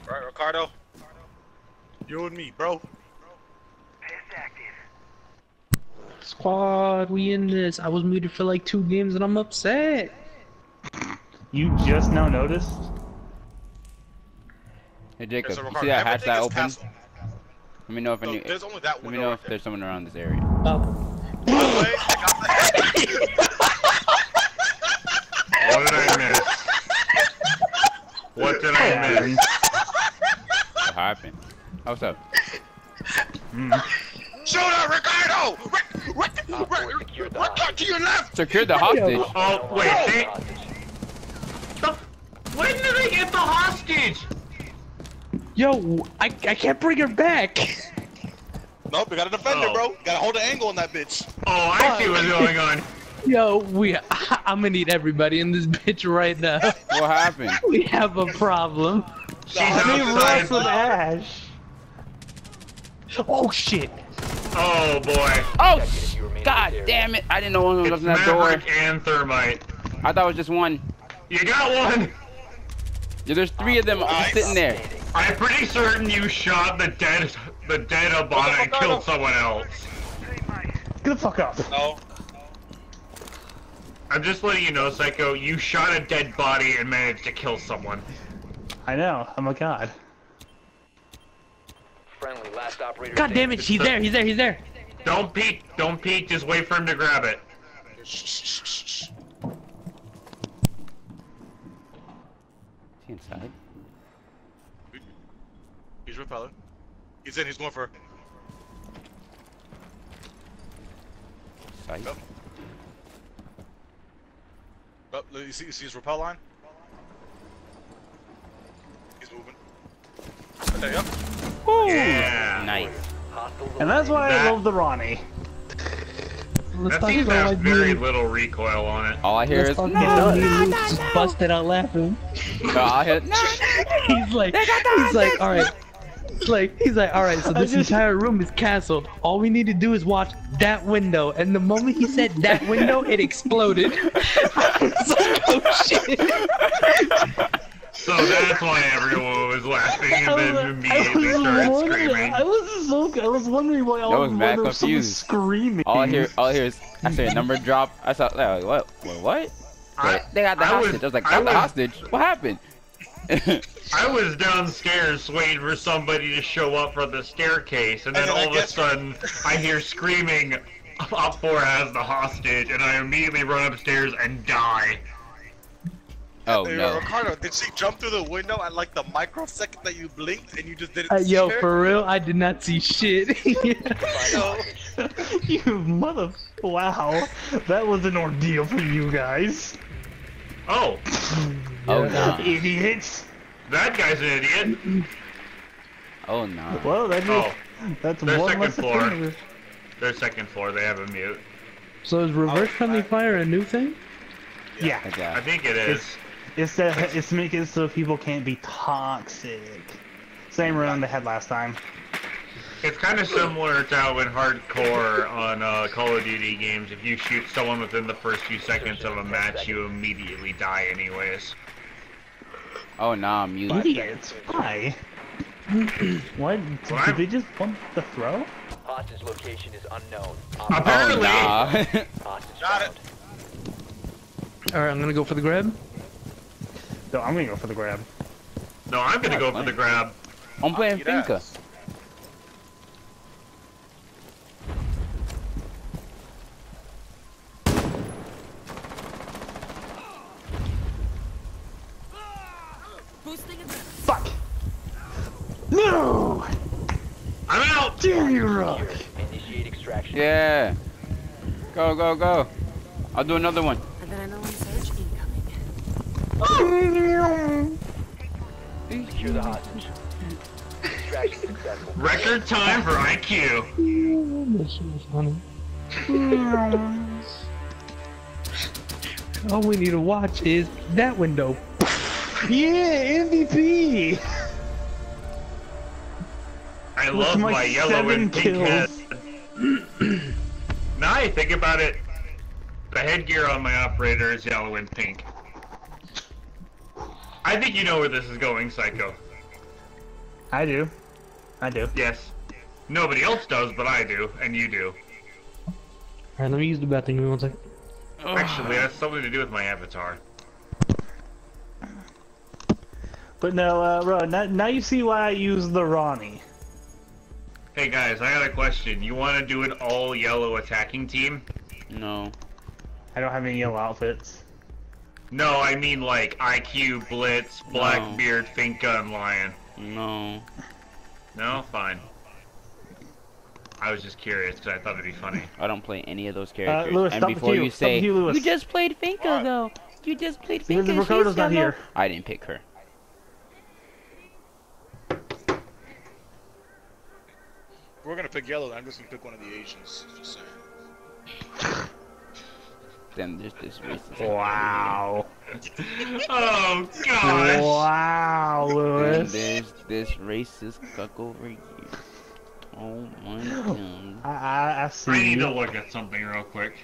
All right, Ricardo. You and me, bro. Squad, we in this. I was muted for like two games and I'm upset. You just now noticed? Hey Jacob, Okay, so you see that hatch everything that is open? castle. Let me know if No, any. there's only that Let me know right if there. there's someone around this area. Oh, By the way, I got What did I miss? What did I [LAUGHS] miss? What happened? What's up? Mm. the- Shoot her, Ricardo! Rick, Rick, Op 4 Rick, secured the Rick, hostage. to your left! Secured the hostage. Oh, wait, Hostage. they, the, when did they get the hostage? yo, I, I can't bring her back. Nope, we got a defender, Oh. bro. Gotta hold the angle on that bitch. Oh, I see what's going on. [LAUGHS] Yo, we, [LAUGHS] I'm gonna need everybody in this bitch right now. What happened? [LAUGHS] We have a problem. She's Let me roll outside. some ash. Oh shit. Oh boy. Oh, If you remain in god damn it! I didn't know one was It's up in that door. Maverick and Thermite. I thought it was just one. You got one. Yeah, there's three of them Nice. sitting there. I'm pretty certain you shot the dead, the dead Hibana and killed someone else. Get the fuck up. No. I'm just letting you know, Psycho. You shot a dead body and managed to kill someone. I know, oh I'm a god. Friendly, last operator. God damn it, he's there, he's there, he's there. Don't peek. Don't peek. Just wait for him to grab it. Shh, shh, shh, shh. He inside? He's repeller. He's in, he's going for Sight. Yep. Oh, you see, you see his rappel line? He's moving. There you go. Yeah. Nice. And that's why I love the Roni. Let's That talk thing about has like very me. little recoil on it. All I hear Let's is talk [LAUGHS] no, about no, no, Luke no. busted out laughing. No, all I hear [LAUGHS] no, no. He's like, he's like, all right. Like he's like, all right. So [LAUGHS] this just- entire room is canceled. All we need to do is watch that window. And the moment he said that window, it exploded. I was like, oh shit. So that's why everyone was laughing and I then was, I immediately was started screaming. I was so, I was wondering why all was of mad there was screaming. All I hear, all I hear is I say a number drop. I saw like what? What? What? I, they got the I was- hostage. I was like, I got the was- hostage. What happened? [LAUGHS] I was downstairs waiting for somebody to show up for the staircase, and then And then I all of a sudden I hear screaming Op 4 has the hostage, and I immediately run upstairs and die. [LAUGHS] Oh Hey, no. Ricardo, did she jump through the window at like the microsecond that you blinked and you just didn't Uh, see yo, her? for real, I did not see shit. [LAUGHS] [LAUGHS] Yo, you mother. Wow. That was an ordeal for you guys. Oh, Oh no. Idiots. that guy's an idiot. Oh no. Well, that is, Oh, that's their one second less floor. offender. their second floor, they have a mute. so is reverse friendly fire a new thing? Yeah. I Okay. think it is. It's that it's to make it so people can't be toxic. Same run they had last time. It's kind of similar to how in hardcore on uh, Call of Duty games, if you shoot someone within the first few seconds of a match, you immediately die anyways. Oh no, I'm muted. Idiots. Why? [CLEARS THROAT] what? Did, Well, I'm- they just want the throw? Hostage location is unknown. Oh Apparently. nah. [LAUGHS] Hostage Got found. Alright, I'm gonna go for the grab. No, I'm gonna go for the grab. No, I'm gonna go for the grab. I'm playing eat Finka. ass. Fuck! No! I'm out! Damn you, Rock! Initiate extraction. Yeah. Go go go. I'll do another one. Adrenaline surge incoming. Secure the hostage. Extraction successful. Record time for IQ. This is funny. All we need to watch is that window. Yeah, MVP! I With love my my, yellow and pink head. now I think about it, the headgear on my operator is yellow and pink. I think you know where this is going, Psycho. I do. I do. Yes. Nobody else does, but I do, and you do. Alright, let me use the bathroom. Give me one second. Actually, that's something to do with my avatar. But no, uh, Ro, now, now you see why I use the Roni. Hey guys, I got a question. You want to do an all yellow attacking team? No. I don't have any yellow outfits. No, I mean like IQ, Blitz, Blackbeard, Finka, and Lion. No. No, fine. I was just curious because I thought it'd be funny. [LAUGHS] I don't play any of those uh, characters. Lewis, and stop before you. you say with you, Lewis. you just played Finka Alright. though. You just played Because Finka. Ricardo's she's not yellow. here. I didn't pick her. We're gonna pick yellow. I'm just gonna pick one of the Asians. Just saying. Then there's this racist. Wow. Oh gosh! Wow, And Lewis. there's this racist cuck over here. Oh my god. I, I, I see. I need to look at something real quick.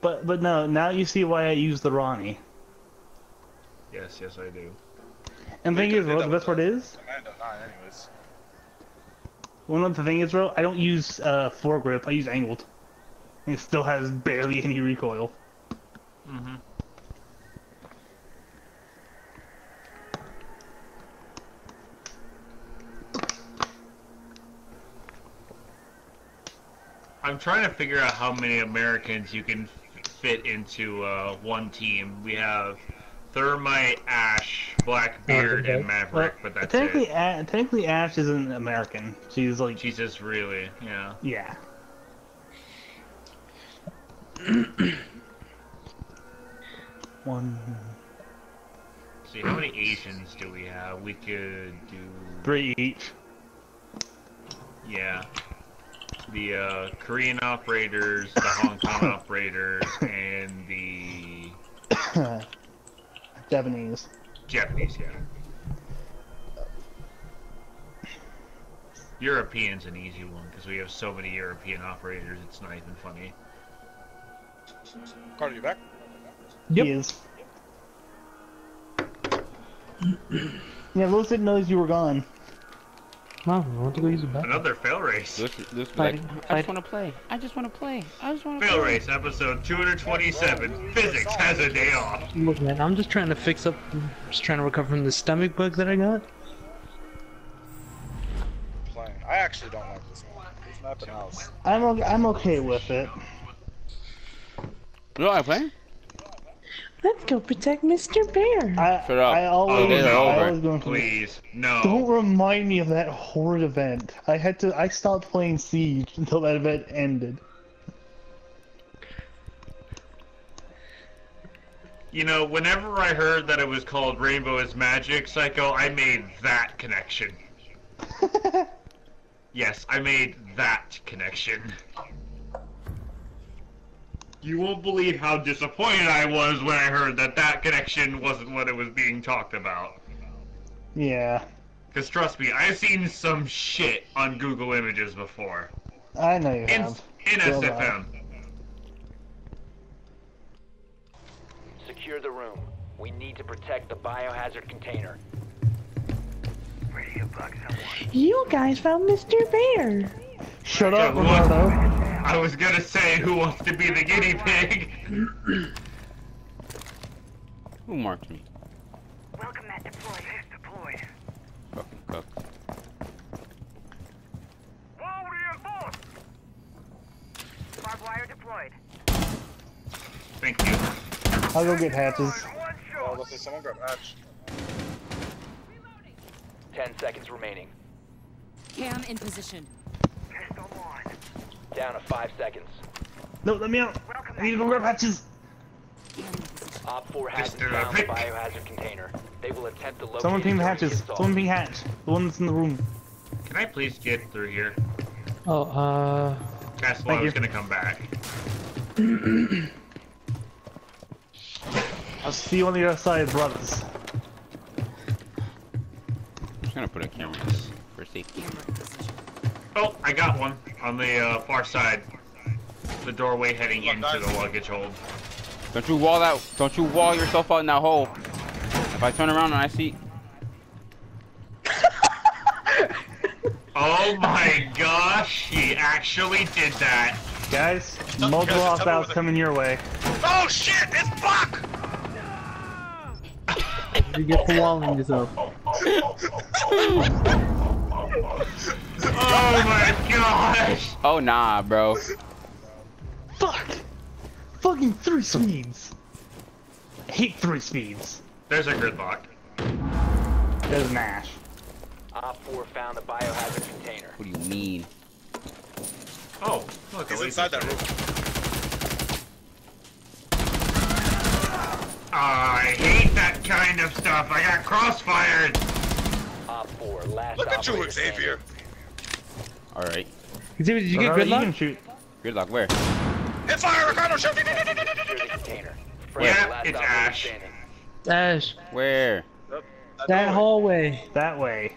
But but no, now you see why I use the Roni. Yes, yes, I do. And the We thing is, could've did Ro, the best part is, Amanda, nine, anyways. one of the thing is, bro, I don't use uh, foregrip. I use angled. It still has barely any recoil. Mm-hmm. I'm trying to figure out how many Americans you can fit into uh, one team. We have Thermite, Ash, Blackbeard, and Maverick, but that's technically, it. A- technically, Ash isn't American. She's like, Jesus, really? Yeah. yeah. [CLEARS THROAT] One, See, how many Asians do we have? We could do. three each. Yeah. The uh, Korean operators, the Hong Kong [COUGHS] operators, and the [COUGHS] Japanese. Japanese, yeah. European's an easy one because we have so many European operators. It's not even funny. Carter, you back? Yep. He is. [CLEARS THROAT] yeah, Lewis didn't know you were gone. I want to go use the bathroom. Another fail race. Lewis, Lewis be like, I just want to play. I just want to play. I just want to Fail play. race episode 227. Physics has a day off. Look, man, I'm just trying to fix up, just trying to recover from the stomach bug that I got. Playing. I actually don't like this one. Nothing else. I'm o- I'm okay with it. You know what I'm playing? Let's go protect Mr. Bear. I Shut up. I always, Oh, I over. always go for the- Please, no. Don't remind me of that horrid event. I had to. I stopped playing Siege until that event ended. You know, whenever I heard that it was called Rainbow is Magic Psycho, I made that connection. [LAUGHS] Yes, I made that connection. You won't believe how disappointed I was when I heard that that connection wasn't what it was being talked about. Yeah, Because trust me, I've seen some shit on Google Images before. I know you In, have. in So, uh, SFM. Secure the room. We need to protect the biohazard container. Ready bug someone. You guys found Mr. Bear. Shut up, What? Roberto. I was gonna say, who wants to be the guinea pig? [CLEARS THROAT] Who marked me? Welcome that deploy. Is deployed. Fucking cook. Wall reinforced. Barbed wire deployed. Thank you. I'll go get hatches. One Oh, shot. let's say someone grab hatch. Ten seconds remaining. Cam in position. Pistol one. Down to five seconds. No, let me out. Welcome I need to go grab hatches. Cam in position. Op 4 hasn't Mr. found the Pick. biohazard container. They will attempt to locate Someone ping the during hatches. Someone ping hatch. The one that's in the room. Can I please get through here? Oh, uh, That's why I was you. gonna come back. [CLEARS THROAT] I'll see you on the other side, brothers. I'm just gonna put a camera for safety. Camera in position. Oh, I got one on the uh, far side. The doorway heading into guys. the luggage hold. Don't you wall out. Don't you wall yourself out in that hole. If I turn around and I see. Oh my gosh, he actually did that. Guys, multiple guys, tell hostiles coming your way. Oh shit! It's Buck! you get for walling yourself. [LAUGHS] Oh my gosh! Oh nah, bro. Fuck! Fucking three speeds! I hate three speeds. There's a gridlock. There's Nash. Op 4 found the biohazard container. What do you mean? Oh, look, He's inside that room. I hate that kind of stuff. I got crossfired. Op 4, last Look at you, Xavier. standing. Xavier. Alright. Xavier, did you get Roberto, You gridlock? can shoot. Gridlock, where? Hit fire, Ricardo! Shoot! Secure the container. Friendly, Yeah, last it's Ash. Ash, Where? that hallway. That way.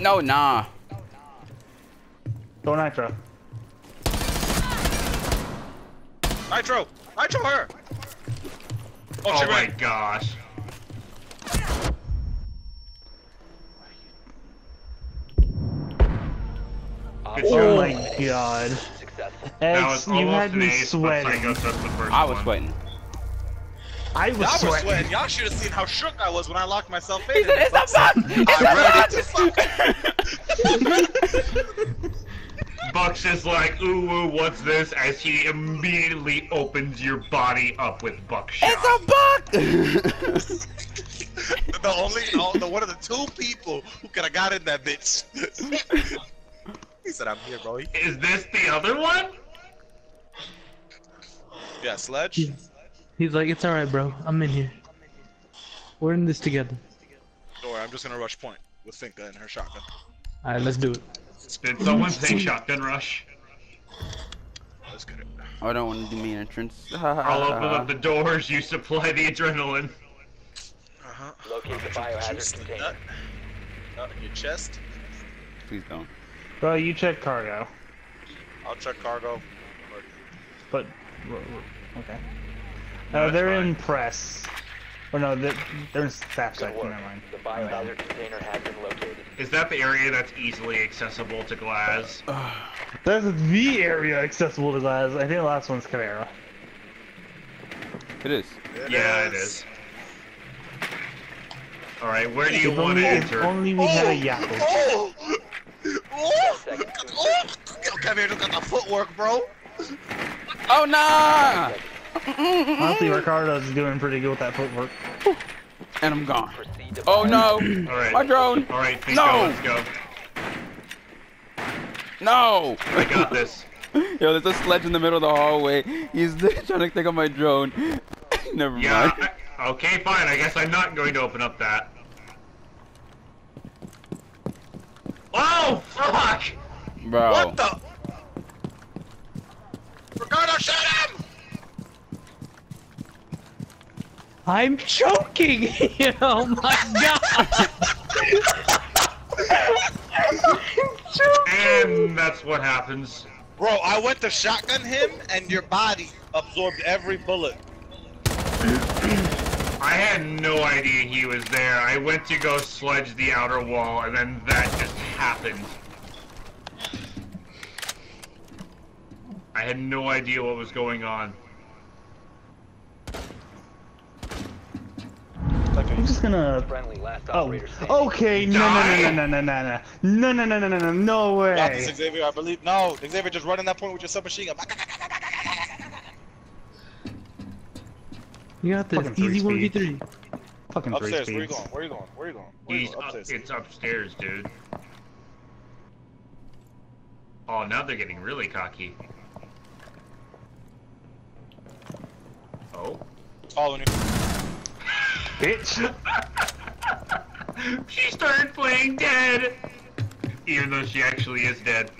No, nah. Go Nitro. Nitro! Nitro her! Oh, Oh my ran. gosh. Good Oh four job. my god. Successful. That you had me ace, but sweating. Psycho the first I was one. sweating. I was Y'all sweating. sweating. Y'all should have seen how shook I was when I locked myself in. It's a bug! I'm ready to. Buck's just like, ooh, ooh, what's this? As he immediately opens your body up with buckshot. It's a buck! [LAUGHS] the only, the one of the two people who could have got in that bitch. [LAUGHS] he said, "I'm here, bro." He- Is this the other one? Yeah, sledge. He's like, it's alright, bro. I'm in here. We're in this together. Don't worry, I'm just gonna rush point with Finka and her shotgun. Alright, let's do it. Did someone say shotgun rush? Let's get it. I don't want to do main entrance. I'll open up the doors, you supply the adrenaline. Uh huh. Locate the biohazard container. Nut. Nut in your chest. Please don't. Bro, you check cargo. I'll check cargo. But, r- r- okay. No, Uh, they're fine. in press. Or no, they're, they're in staff Good section, work. never mind. The biohazard container has been located. Is that the area that's easily accessible to glass? [SIGHS] That's the area accessible to glass. I think the last one's Camara. It is. Yeah, it is. Alright, where do you If want only, to if enter? only we had a Yaku. Oh! Oh, seconds to oh, come here, look at the footwork, bro. Oh nah! Honestly, Ricardo's doing pretty good with that footwork. And I'm gone. Oh no! All right. My drone! All right, Finko, No! let's go. No! I got this. [LAUGHS] Yo, there's a sledge in the middle of the hallway. He's [LAUGHS] trying to take out my drone. [LAUGHS] Never Yeah. mind. I- okay, fine. I guess I'm not going to open up that. Oh fuck! Bro. What the? Ricardo, shoot him! I'm choking! [LAUGHS] oh my god! And that's what happens. Bro, I went to shotgun him, and your body absorbed every bullet. I had no idea he was there. I went to go sledge the outer wall, and then that just happened. I had no idea what was going on. I'm just gonna. Oh, okay. No, no, no, no, no, no, no, no, no, no, no, no, no, no Got way. this, Xavier, I believe. No, Xavier, just run in that point with your submachine gun. You got this. Fucking Easy 1v3. Fucking three Upstairs, where you speeds. going? Where you going? Where you going? Where you He's going? up, Upstairs. it's upstairs, dude. Oh, now they're getting really cocky. Oh. Following you. Bitch. [LAUGHS] she started playing dead! Even though she actually is dead.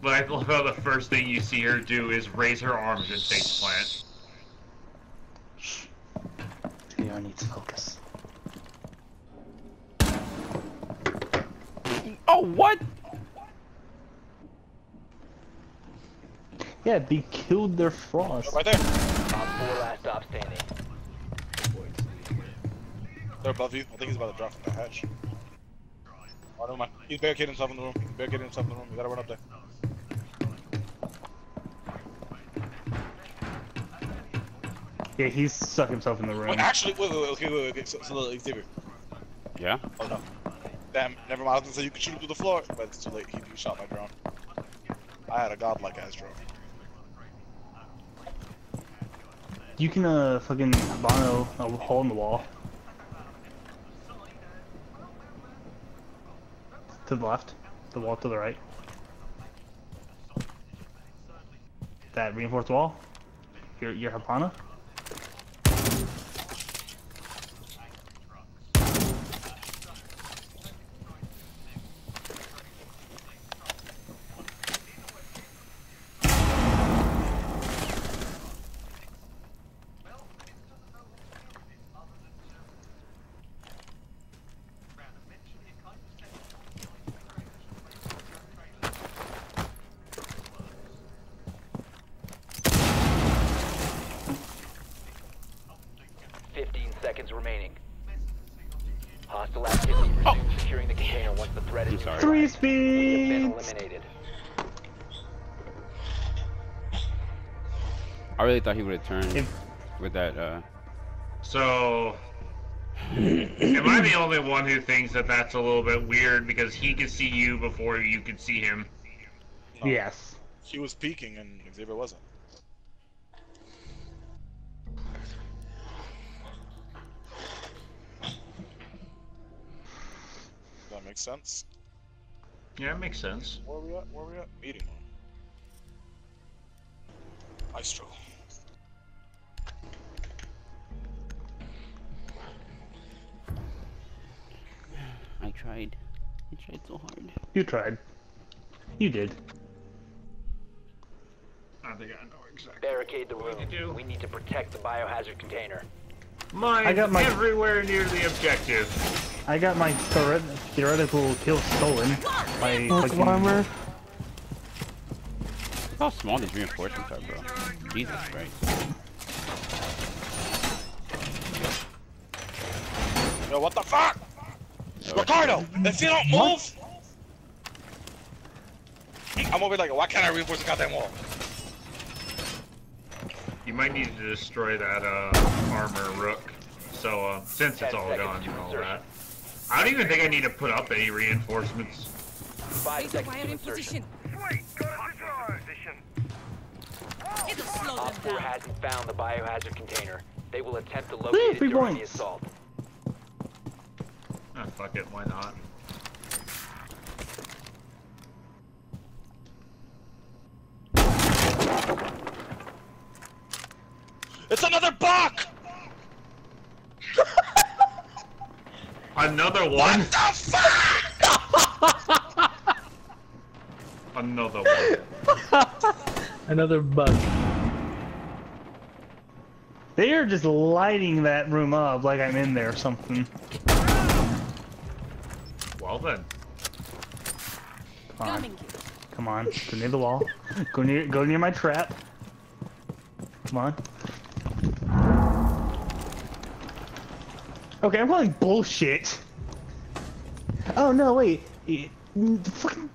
But I love how the first thing you see her do is raise her arms and face plant. Yeah, I need to focus. Oh, what? Yeah, they killed their frost. Right there. Op four last stop standing. They're above you. I think he's about to drop from the hatch. Oh, never mind. He's barricading himself in the room. He's barricading himself in the room. You gotta run up there. Yeah, he's stuck himself in the room. Wait, actually, wait, wait, wait. Okay, wait, wait. Okay, so, so look, Xavier. Yeah? Oh no. Damn, never mind. I was gonna say you can shoot him through the floor, but it's too late. He, he shot my drone. I had a godlike ass drone. You can uh fucking Bono a hole in the wall. To the left. The wall to the right. That reinforced wall. Your your Hibana. Fifteen seconds remaining. Hostile activity. Resume securing the container once the threat is sorry. Three neutralized. We have been speeds. eliminated. I really thought he would have turned If- with that, uh... So, am I the only one who thinks that that's a little bit weird because he could see you before you could see him? Yes. He was peeking and Xavier wasn't. Does that make sense? Yeah, it makes sense. Where are we at? Where are we at? Meeting room. Maestro. Tried. I tried so hard. You tried. You did. I think I know exactly. Barricade the What room. do? We need to protect the biohazard container. Mine I got my- everywhere near the objective. I got my theoret- theoretical kill stolen by oh, That's fucking armor. Look how small these reinforcements are, bro. Jesus Christ. Yo, what the fuck? Ricardo, if you don't move, I'm over here like, why can't I reinforce the goddamn wall? You might need to destroy that uh, armor rook. So uh, since it's all gone and all that. I don't even think I need to put up any reinforcements. Five seconds wire to insertion. position. Sweet, got a position. It'll slow Op 4 hasn't found the biohazard container. They will attempt to Woo, locate it three during the points. assault. Ah, fuck it, why not? It's another buck! Another one? What the fuck? Another one. [LAUGHS] Another bug. They are just lighting that room up like I'm in there or something. Well then. Come on, come on, go near the wall. Go near, go near my trap. Come on. Okay, I'm calling bullshit. Oh no, wait. Fucking,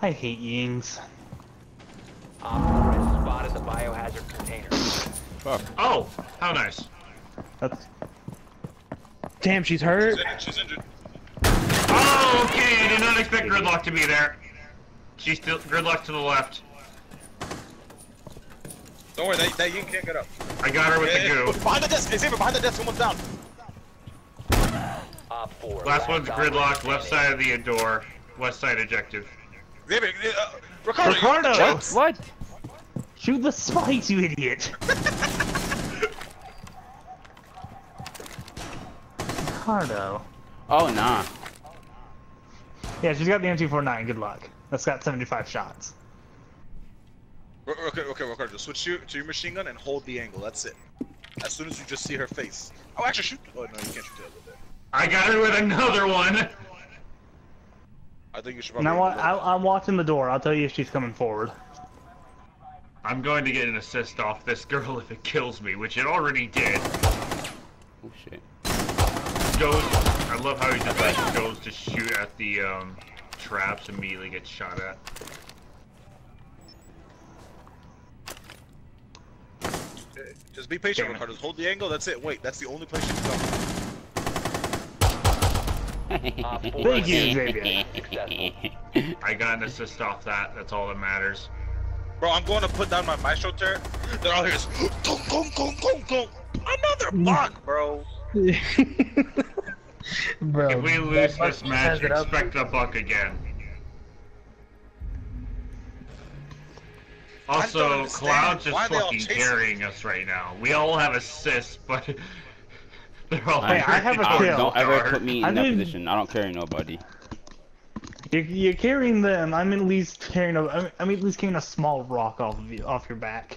I hate Yings. Op 4 has spotted the biohazard container. Fuck. Oh, how nice. That's Damn, she's hurt. She's injured, she's injured. Oh, okay, I did not expect Gridlock to be there. She's still Gridlock to the left. Don't worry, that, that you can't get up. I got her with the Yeah, yeah, goo. Behind the desk, Xavier, behind the desk, someone's down. Op 4. Last one's operator Gridlock, left standing. side of the door, west side objective. Xavier, uh, Ricardo, Ricardo! What? What? shoot the spikes, you idiot. [LAUGHS] Ricardo. Oh nah. Yeah, she's got the M249. Good luck. That's got 75 shots. R- Okay, okay, Ricardo, switch to, to your machine gun and hold the angle. That's it. As soon as you just see her face. Oh, actually, shoot. Oh no, you can't shoot the other there. I got her with another one. I think you should probably. Now I, I'm watching the door. I'll tell you if she's coming forward. I'm going to get an assist off this girl if it kills me, which it already did. Oh shit. Goes. I love how he just like goes to shoot at the um, traps, and immediately gets shot at. Just be patient, Damn it. Ricardo. Hold the angle. That's it. Wait, that's the only place you can go. [LAUGHS] 4 Thank you, Xavier. [LAUGHS] I got an assist off that. That's all that matters. Bro, I'm going to put down my maestro turret. Then all I hear is gong gong gong gong gong. Another buck, bro. [LAUGHS] Bro. If we lose this match, has up. expect a buck again. Also, understand. Cloud's just Why are they all fucking carrying us right now. We all have assists, but [LAUGHS] they're all. Hey, I have a I- kill. Don't ever put me in I that didn't- position. I don't carry nobody. You're, you're carrying them. I'm at least carrying a. I'm, I'm at least carrying a small rock off of you, off your back.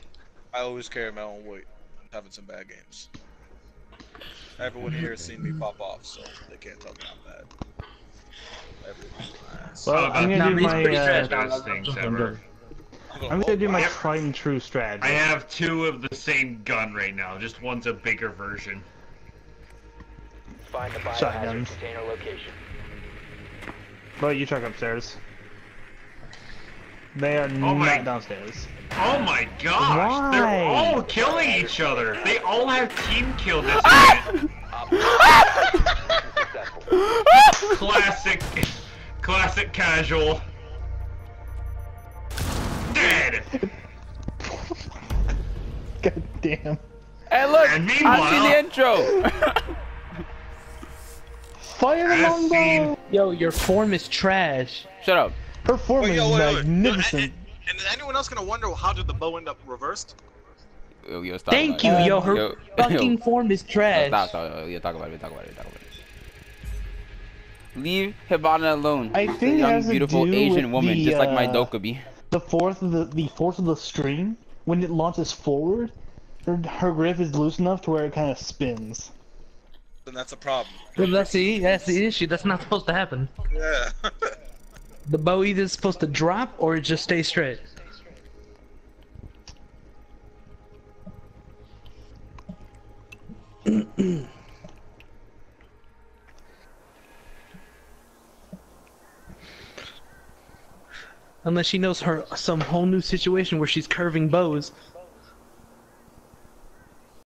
I always carry my own weight. I'm having some bad games. Everyone here has seen me pop off, so they can't tell me I'm bad. Everyone's. Well, Oh, I'm gonna do my. Uh. Best things ever. I'm gonna do my Yep. tried and true strategy. I have two of the same gun right now. Just one's a bigger version. Find the biohazard Shotguns. container location. But you check upstairs. They are Oh not downstairs. Oh my gosh! Why? They're all killing each other. They all have team kill ah! this minute. Op 4 successful. Classic, classic casual. Dead. God damn. Hey look! And I see meanwhile- the intro! Fire the As longbow! Yo, your form is trash. Shut up. Her form Wait, is yo, wait, wait. magnificent. And, and is anyone else gonna wonder how did the bow end up reversed? Yo, yo, stop Thank you, it. yo. Her Yo, fucking yo. form is Yo, trash. Stop, stop. Yo, yo, talk about it. Talk about it. Talk about it. Leave Hibana alone. I She's a think it young, has beautiful Asian woman, the, just like my uh, The fourth of the the force of the string, when it launches forward, her her grip is loose enough to where it kind of spins. Then that's a problem. Well, that's the that's the issue. That's not supposed to happen. Yeah. [LAUGHS] The bow either is supposed to drop or it just stay straight. Unless she knows her some whole new situation where she's curving bows.